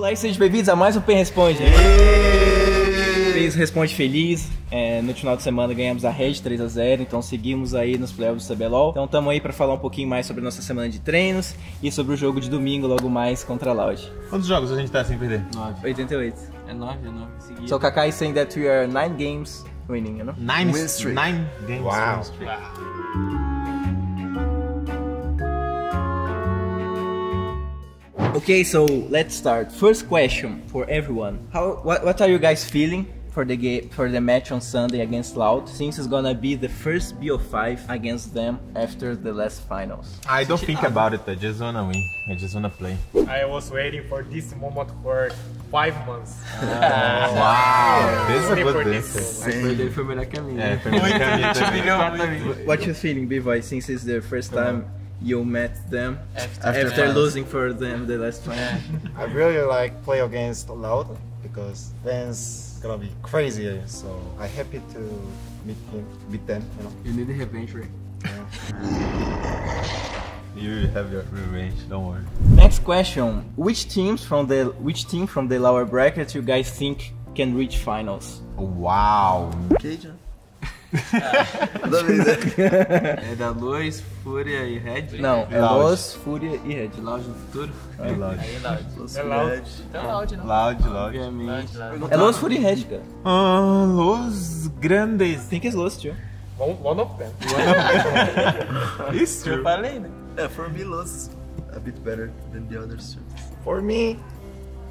Olá e sejam bem-vindos a mais um Pen Responde. Fez Responde Feliz. É, no final de semana ganhamos a Red 3 a 0 então seguimos aí nos playoffs do CBLOL. Então estamos aí para falar um pouquinho mais sobre a nossa semana de treinos e sobre o jogo de domingo logo mais contra a Loud. Quantos jogos a gente tá sem perder? 88. É 9, é 9 seguidos. So Kakai saying that we are 9 games winning, you know? Nine, Win streak. nine games. Wow. win Okay, so let's start. First question for everyone: How what, what are you guys feeling for the game for the match on Sunday against Loud? Since it's gonna be the first BO5 against them after the last finals. I don't think about it. I just wanna win. I just wanna play. I was waiting for this moment for five months. Wow, this is a good for answer. this. A cor dele foi melhor que a minha. É, foi muito caminho também. What you feeling, Bvoy? Since it's the first uh-huh. time you met them After- after, after losing for them the last final. I really like play against Loud because fans gonna be crazy. So I happy to meet him, meet them. You know. You need revenge, right? You have your revenge. Don't worry. Next question: Which teams from the which team from the lower bracket you guys think can reach finals? Wow. Cajun. Toda vez, né? É da Luz, Fúria e Red? Não, é Loud. Los, Fúria e Red. De Loud no futuro? É loud. É loud. Loud, loud. Obviamente. É Los, Fúria e Red, cara. Ah, los grandes. Think it's Los, tio. One, one of them. It's true. Falei, né? É, for me, Los a bit better than the others. For me,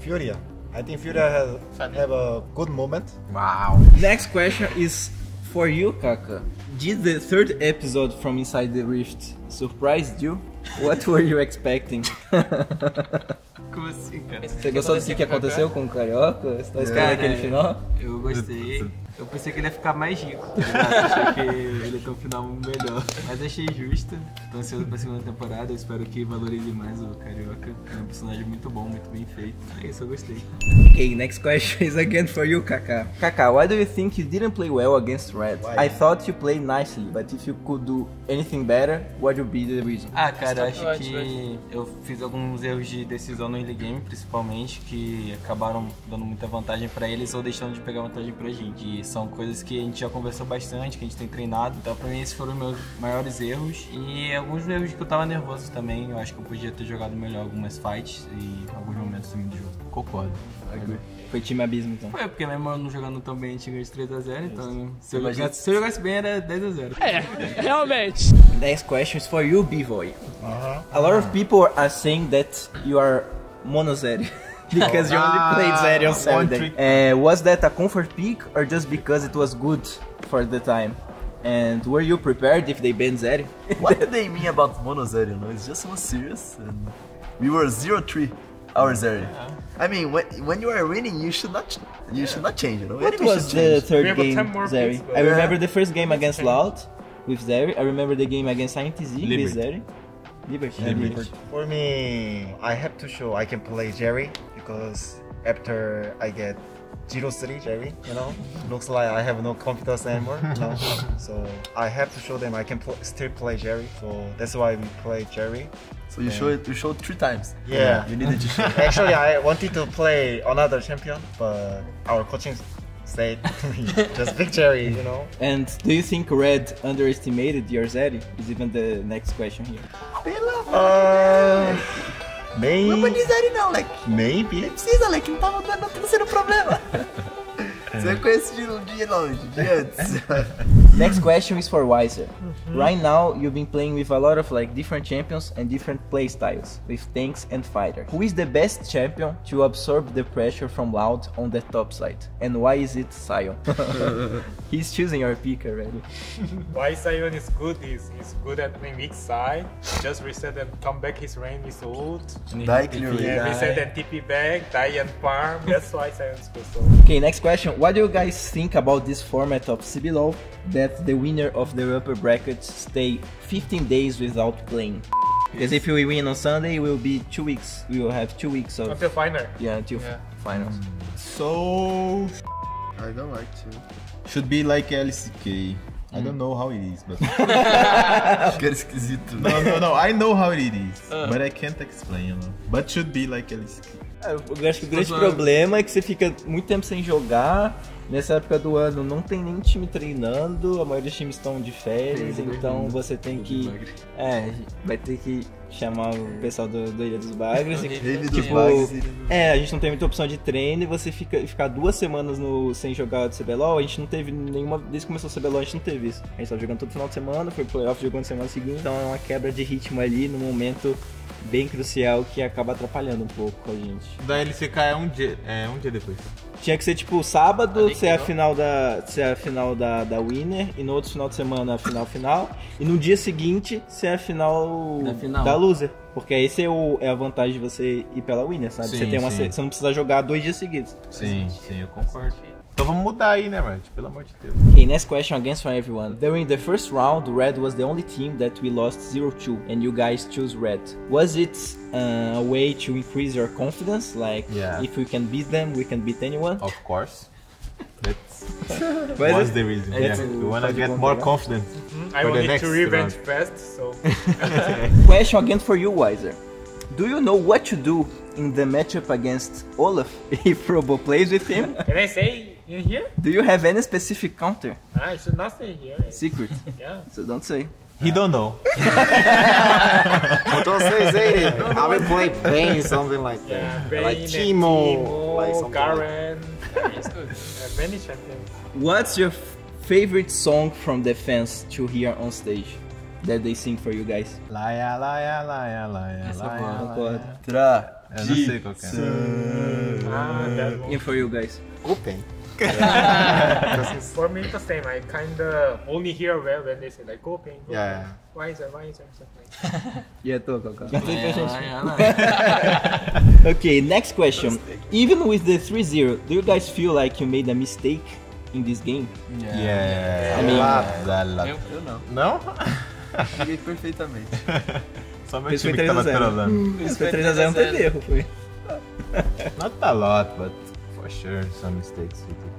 Furia. I think Furia has have a good moment. Wow. Next question is for you, Kaka. Did the third episode from Inside the Rift surprise you? What were you expecting? Como assim, cara? Você gostou do que, que aconteceu com o Carioca? Você tá esperando Cara, aquele final? Eu gostei. Eu pensei que ele ia ficar mais rico, tá ligado? Achei que ele ia ter um final melhor. Mas achei justo. Tô ansioso pra segunda temporada. Eu espero que valorize mais o Carioca. É um personagem muito bom, muito bem feito. É isso, eu gostei. Okay, next question is again for you, Kaka. Kaka, why do you think you didn't play well against Red? Why? I thought you played nicely, but if you could do anything better, what would be the reason? Ah, cara, eu acho que eu fiz alguns erros de decisão no early game, principalmente, que acabaram dando muita vantagem pra eles ou deixando de pegar vantagem pra gente. E são coisas que a gente já conversou bastante, que a gente tem treinado. Então, pra mim, esses foram os meus maiores erros. E alguns erros que eu tava nervoso também. Eu acho que eu podia ter jogado melhor algumas fights e alguns momentos também do jogo. Concordo. Foi time abismo, então. Foi, porque mesmo eu não jogando tão bem, a gente ganhou de 3x0. Então, se eu, jogasse, se eu jogasse bem, era 10x0. Next question is for you, B-Boy. A lot of people are saying that you are mono Zeri. Because you only played Zeri on one Saturday. Uh, was that a comfort pick or just because it was good for the time? And were you prepared if they banned Zeri? What do they mean about Mono Zero? You know, it's just so serious. And we were 0-3 our Zero. I mean, when when you are winning, you should not you should not change. You know, What Enemy was the change. third We game, 10 Zeri? I remember the first game against Loud with Zeri. I remember the game against INTZ with Liberty. Zeri. Liberty. yeah, Liberty. For me, I have to show I can play Jerry because after I get zero three Jerry, you know, looks like I have no confidence anymore. You know? so I have to show them I can pl- still play Jerry. So that's why we play Jerry. So you show it. You showed three times. Yeah. You needed to show. Actually, I wanted to play another champion, but our coaching said just pick Jerry. You know. And do you think Red underestimated your Zeri? Is even the next question here. Uh, maybe. Não baniu Zero não, like. Maybe. Nem precisa, like. Não tava dando, não tá sendo problema. Você conhece de longe, de antes. Next question is for Wizer. Mm-hmm. Right now, you've been playing with a lot of like different champions and different play styles with tanks and fighters. Who is the best champion to absorb the pressure from Loud on the top side? And why is it Sion? He's choosing your pick already. Why Sion is good is he's good at playing weak side. Just reset and come back his range is ult. Die clear Yeah, reset and TP back, die and farm. That's why Sion is good. So Okay, next question. What do you guys think about this format of CBLOL that the winner of the upper brackets stay 15 days without playing? Because if we win on Sunday, it will be two weeks. We will have two weeks of until final. yeah until Yeah. finals. So I don't like to. should be like LCK. I don't hmm. know how it is, but Que esquisito. no, no, no. I know how it is, uh. but I can't explain. You know. But should be like LCK. Eu acho que o grande problema é que você fica muito tempo sem jogar. Nessa época do ano não tem nem time treinando, a maioria dos times estão de férias, então você tem que. É, vai ter que chamar o pessoal do, do Ilha dos Bagres. e, Ele dos tipo, Bagres, ele- É, a gente não tem muita opção de treino e você fica ficar duas semanas no, sem jogar de CBLOL, a gente não teve nenhuma. Desde que começou o CBLOL, a gente não teve isso. A gente tava jogando todo final de semana, foi playoff jogando semana seguinte, então é uma quebra de ritmo ali no momento bem crucial que acaba atrapalhando um pouco a gente. Da LCK é um dia, é um dia depois. Tinha que ser tipo sábado, Ali, ser a final da. ser a final da, da Winner, e no outro final de semana a final final. E no dia seguinte ser a final Da final. loser. Porque esse é, o, é a vantagem de você ir pela Winner, sabe? Sim, você tem uma. sim. Você não precisa jogar dois dias seguidos. Sim, sim, eu concordo. Então vamos mudar aí, né, mano? Pelo amor de Deus. Okay, next question against from everyone. During the first round, Red was the only team that we lost 0-2, and you guys choose Red. Was it uh, a way to increase your confidence? Like, Yeah. if we can beat them, we can beat anyone? Of course. That's was the reason. That's- Yeah. We wanna get more né? confident. I For the wanted next to revenge round. fast, so Question again for you, Wizer. Do you know what to do in the matchup against Olaf if Robo plays with him? can I say in here? Do you have any specific counter? I should not say here. Secret? Yeah. So don't say. He don't know. Don't say Zayden. I will play Bane, something like that. Yeah, Bane like and Teemo, Teemo, like something Garen. Many champions. What's your favorite song from the fans to hear on stage that they sing for you guys? Laia, laia, laia, laia, Essa laia, boa. Concordo. Tra. Eu não sei qual é. Ah, that one. And for you guys? Open. For me, it's the same. I kinda only hear well when they say like open. open. Yeah. Why is that? Why is that? Something like a tua, Cacau? É, Okay, next question. Even with the 3-0, do you guys feel like you made a mistake in this game? Yeah. yeah. I mean- Lá, lá. Eu, eu não. Não? Joguei perfeitamente. Só meu Isso foi time que 3 a tava 0. trolando. Isso foi 3x0, não teve erro, foi. Not a lot, but for sure some mistakes with it.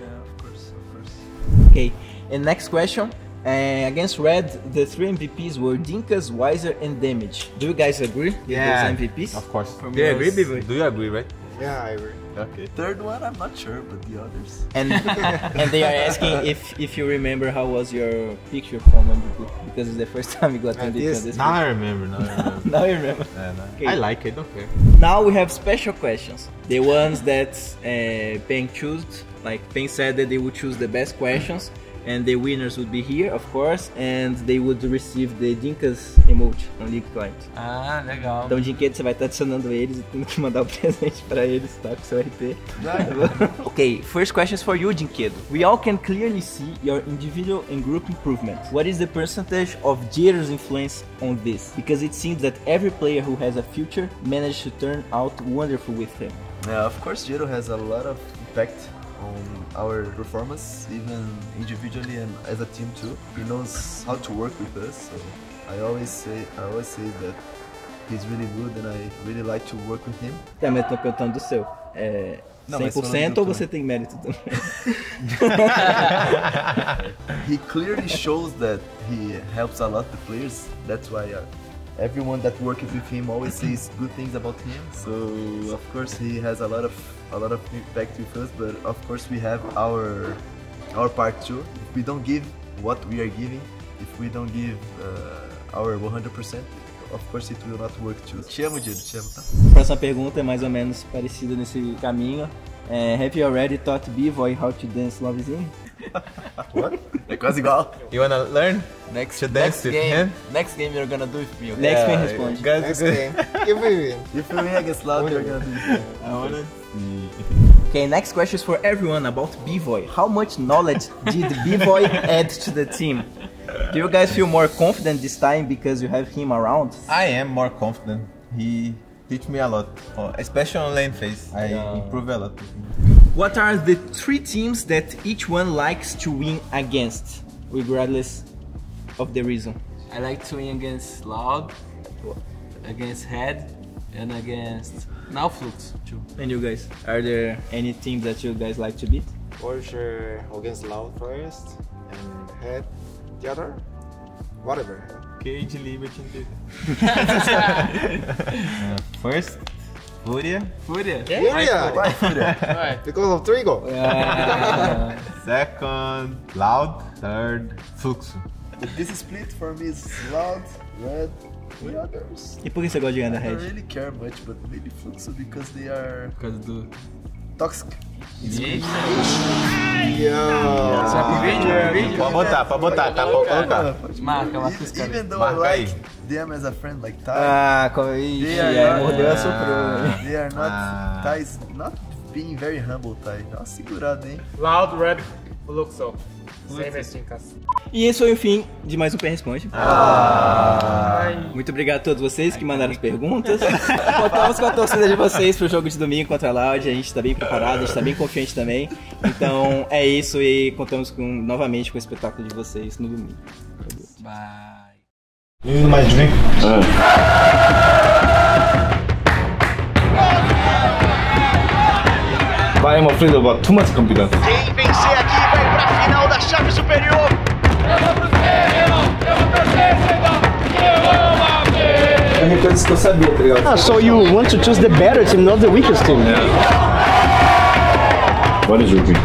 Yeah, of course, of course. Okay, and next question. Uh, against Red, the three MVPs were Dinkas, Wizer, and Damage. Do you guys agree with Yeah. those MVPs? Of course. Do you agree, Do you agree, right? Yeah, I agree. Okay. Third one, I'm not sure, but the others. And and they are asking if if you remember how was your picture from MVP because it's the first time you got MVP this- on this. Now I remember, now I remember. Now you remember. Yeah, no. Okay. I like it, don't care. Now we have special questions. The ones that uh, paiN chose, like paiN said that they would choose the best questions, and the winners would be here, of course, and they would receive the Dinkas emote on League Client. Ah, legal. Então, dyNquedo, você vai estar adicionando eles e tendo que mandar o presente pra eles, tá? Com seu RP. okay, first question is for you, dyNquedo. We all can clearly see your individual and group improvement. What is the percentage of Jitter's influence on this? Because it seems that every player who has a future managed to turn out wonderful with him. Yeah, of course, Jiro has a lot of impact on our performance, even individually and as a team too. He knows how to work with us, so I always say, I always say that he's really good and I really like to work with him. Mas tô perguntando do seu. É Não, 100% ou você tem mérito também? He clearly shows that he helps a lot the players. That's why uh, everyone that works with him always says good things about him. So of course he has a lot of a lot of with us. But of course we have our our part too. If we don't give what we are giving, if we don't give uh, our 100%, of course it will not work too. Te amo, Jiro, te amo, tá? Próxima pergunta é mais ou menos parecida nesse caminho. É, have you already taught B-Boy how to dance Lovezinho? É quase igual. You wanna learn? Next, To dance next with game, him? next game you're gonna do with me. okay? Next Yeah, quem responde. Guys, Next game. If we win. If you win against Loud, you're gonna do it. I wanna. Okay, next question is for everyone about Bvoy. How much knowledge did Bvoy add to the team? Do you guys feel more confident this time because you have him around? I am more confident. He teach me a lot, oh, especially on lane phase. I improve a lot. What are the three teams that each one likes to win against, regardless of the reason? I like to win against Loud, against Head, and against now Flux too. And you guys, are there any teams that you guys like to beat? For sure against Loud first and head the other. Whatever. Cage Liberty. uh, first, Fúria. Fúria? Yeah, Vai, Fúria. Vai. because of Trigo. Second, Loud. Third, Fluxo. This split for me is loud, red, others. E por que você gosta de ganhar da I don't Red? really care much, but maybe Fluxo because they are Por causa do. toxic. Yeah. Pode botar, pode botar, tá? Pode colocar. Marca, marca os Even, caras. even though Marca I like aí. them as a friend, like Ty, Ah, como... Ixi, they are é, not, mordeu a soprou. they are not, Ah. Ty is not being very humble, Ty. Dá uma segurada, hein? Loud red Fluxo. Same as Chinkas. E esse foi o fim de mais um P Responde. Ai. Muito obrigado a todos vocês que mandaram as perguntas. Contamos com a torcida de vocês pro jogo de domingo contra a Loud. A gente tá bem preparado, a gente tá bem confiante também. Então é isso e contamos com, novamente com o espetáculo de vocês no domingo. Bye. You need my drink? I am afraid about too much confidence. É coisas que eu sabia, tá ligado? Ah, so you want to choose the better team, not the weakest team. What is your dream?